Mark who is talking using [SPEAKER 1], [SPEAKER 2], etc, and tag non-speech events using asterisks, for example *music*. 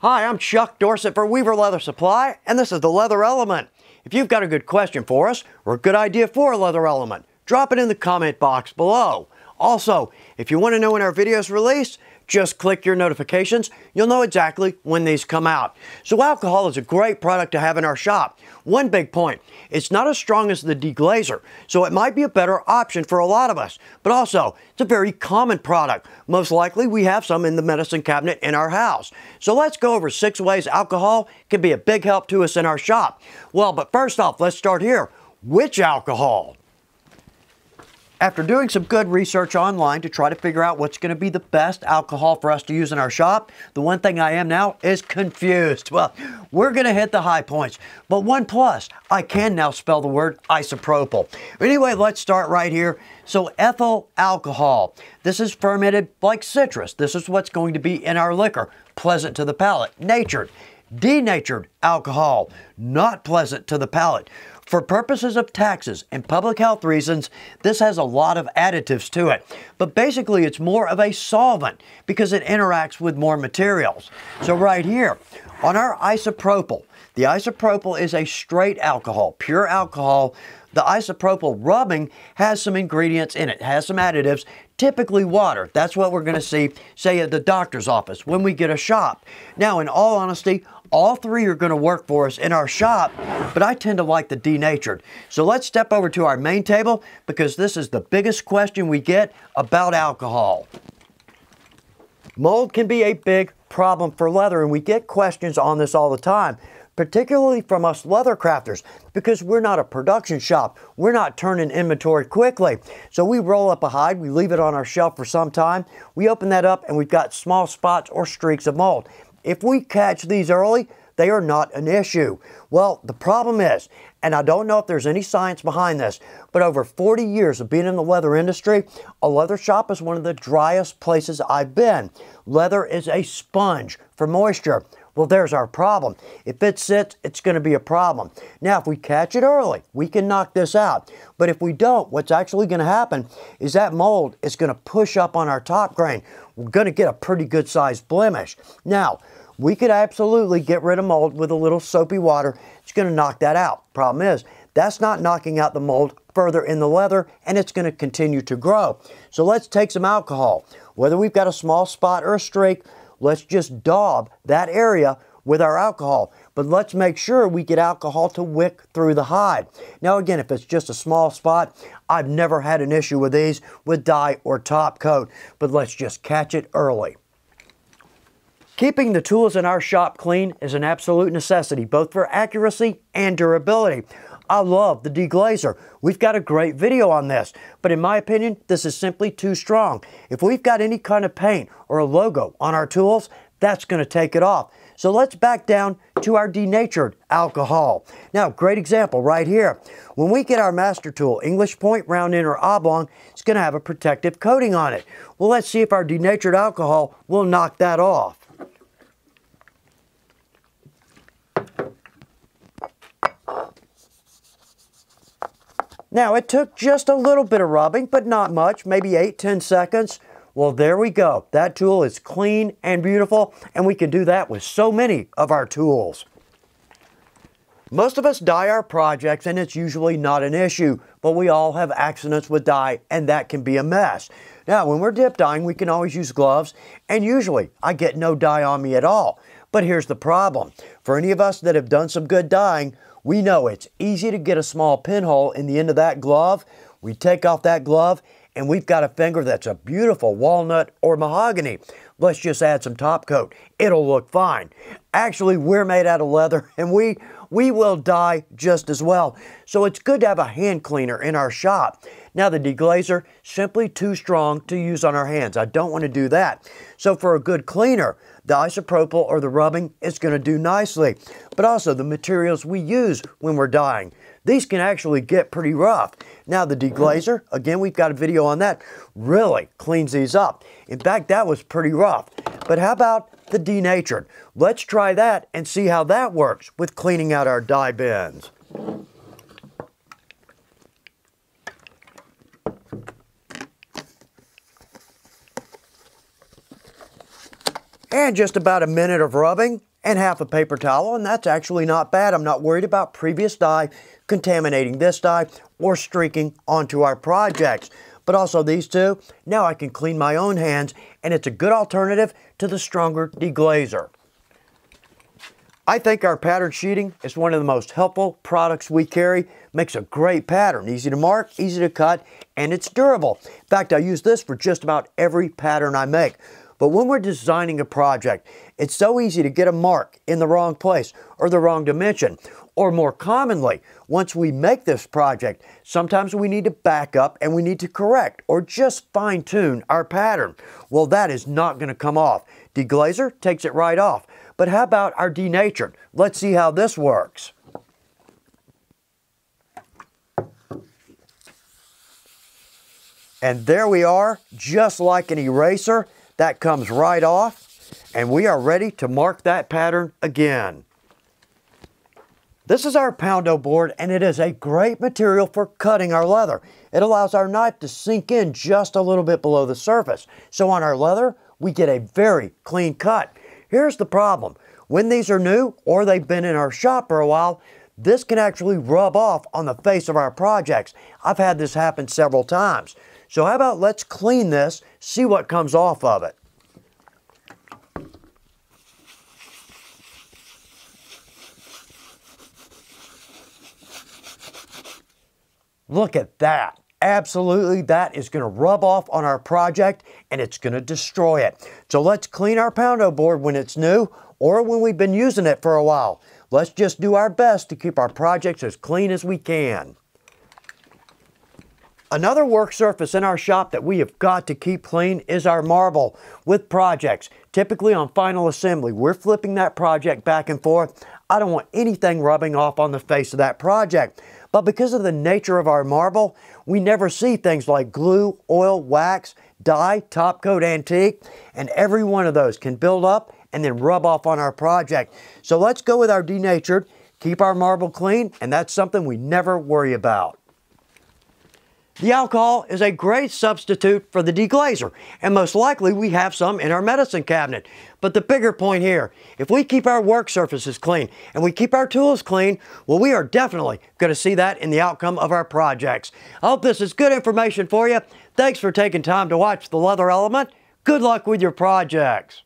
[SPEAKER 1] Hi, I'm Chuck Dorsett for Weaver Leather Supply, and this is the Leather Element. If you've got a good question for us or a good idea for a leather element, drop it in the comment box below. Also, if you want to know when our videos release, just click your notifications. You'll know exactly when these come out. So alcohol is a great product to have in our shop. One big point, it's not as strong as the deglazer, so it might be a better option for a lot of us. But also, it's a very common product. Most likely we have some in the medicine cabinet in our house. So let's go over six ways alcohol can be a big help to us in our shop. Well, but first off, let's start here. Which alcohol? After doing some good research online to try to figure out what's going to be the best alcohol for us to use in our shop, the one thing I am now is confused. Well, we're going to hit the high points. But one plus, I can now spell the word isopropyl. Anyway, let's start right here. So ethyl alcohol. This is fermented like citrus. This is what's going to be in our liquor. Pleasant to the palate. Natured. Denatured alcohol. Not pleasant to the palate. For purposes of taxes and public health reasons, this has a lot of additives to it. But basically, it's more of a solvent because it interacts with more materials. So right here, on our isopropyl, the isopropyl is a straight alcohol, pure alcohol. The isopropyl rubbing has some ingredients in it, has some additives, typically water. That's what we're going to see, say, at the doctor's office when we get a shop. Now, in all honesty, all three are going to work for us in our shop, but I tend to like the denatured. So let's step over to our main table because this is the biggest question we get about alcohol. Mold can be a big problem for leather and we get questions on this all the time particularly from us leather crafters, because we're not a production shop. We're not turning inventory quickly. So we roll up a hide, we leave it on our shelf for some time, we open that up and we've got small spots or streaks of mold. If we catch these early, they are not an issue. Well, the problem is, and I don't know if there's any science behind this, but over 40 years of being in the leather industry, a leather shop is one of the driest places I've been. Leather is a sponge for moisture. Well, there's our problem. If it sits, it's going to be a problem. Now, if we catch it early, we can knock this out. But if we don't, what's actually going to happen is that mold is going to push up on our top grain. We're going to get a pretty good sized blemish. Now, we could absolutely get rid of mold with a little soapy water. It's going to knock that out. Problem is, that's not knocking out the mold further in the leather and it's going to continue to grow. So let's take some alcohol. Whether we've got a small spot or a streak, let's just daub that area with our alcohol. But let's make sure we get alcohol to wick through the hide. Now again, if it's just a small spot, I've never had an issue with these with dye or top coat. But let's just catch it early. Keeping the tools in our shop clean is an absolute necessity, both for accuracy and durability. I love the deglazer. We've got a great video on this, but in my opinion, this is simply too strong. If we've got any kind of paint or a logo on our tools, that's going to take it off. So let's back down to our denatured alcohol. Now, great example right here. When we get our master tool, English point, round end, or oblong, it's going to have a protective coating on it. Well, let's see if our denatured alcohol will knock that off. Now, it took just a little bit of rubbing, but not much, maybe 8-10 seconds. Well, there we go. That tool is clean and beautiful, and we can do that with so many of our tools. Most of us dye our projects, and it's usually not an issue, but we all have accidents with dye, and that can be a mess. Now, when we're dip dyeing, we can always use gloves, and usually I get no dye on me at all. But here's the problem. For any of us that have done some good dyeing, we know it's easy to get a small pinhole in the end of that glove. We take off that glove and we've got a finger that's a beautiful walnut or mahogany. Let's just add some top coat. It'll look fine. Actually, we're made out of leather *laughs* and we, we will dye just as well. So it's good to have a hand cleaner in our shop. Now the deglazer, simply too strong to use on our hands. I don't want to do that. So for a good cleaner, the isopropyl or the rubbing is going to do nicely. But also the materials we use when we're dyeing. These can actually get pretty rough. Now the deglazer, again we've got a video on that, really cleans these up. In fact, that was pretty rough. But how about the denatured? Let's try that and see how that works with cleaning out our dye bins. And just about a minute of rubbing, and half a paper towel, and that's actually not bad. I'm not worried about previous dye contaminating this dye or streaking onto our projects. But also these two, now I can clean my own hands, and it's a good alternative to the stronger deglazer. I think our pattern sheeting is one of the most helpful products we carry. Makes a great pattern, easy to mark, easy to cut, and it's durable. In fact, I use this for just about every pattern I make. But when we're designing a project, it's so easy to get a mark in the wrong place or the wrong dimension. Or more commonly, once we make this project, sometimes we need to back up and we need to correct or just fine tune our pattern. Well, that is not going to come off. Deglazer takes it right off. But how about our denatured? Let's see how this works. And there we are, just like an eraser, that comes right off. And we are ready to mark that pattern again. This is our Poundo board and it is a great material for cutting our leather. It allows our knife to sink in just a little bit below the surface. So on our leather, we get a very clean cut. Here's the problem. When these are new or they've been in our shop for a while, this can actually rub off on the face of our projects. I've had this happen several times. So how about let's clean this, see what comes off of it. Look at that. Absolutely, that is going to rub off on our project and it's going to destroy it. So let's clean our Poundo board when it's new or when we've been using it for a while. Let's just do our best to keep our projects as clean as we can. Another work surface in our shop that we have got to keep clean is our marble with projects. Typically on final assembly, we're flipping that project back and forth. I don't want anything rubbing off on the face of that project. But because of the nature of our marble, we never see things like glue, oil, wax, dye, top coat antique, and every one of those can build up and then rub off on our project. So let's go with our denatured, keep our marble clean, and that's something we never worry about. The alcohol is a great substitute for the deglazer, and most likely we have some in our medicine cabinet. But the bigger point here, if we keep our work surfaces clean and we keep our tools clean, well, we are definitely going to see that in the outcome of our projects. I hope this is good information for you. Thanks for taking time to watch The Leather Element. Good luck with your projects.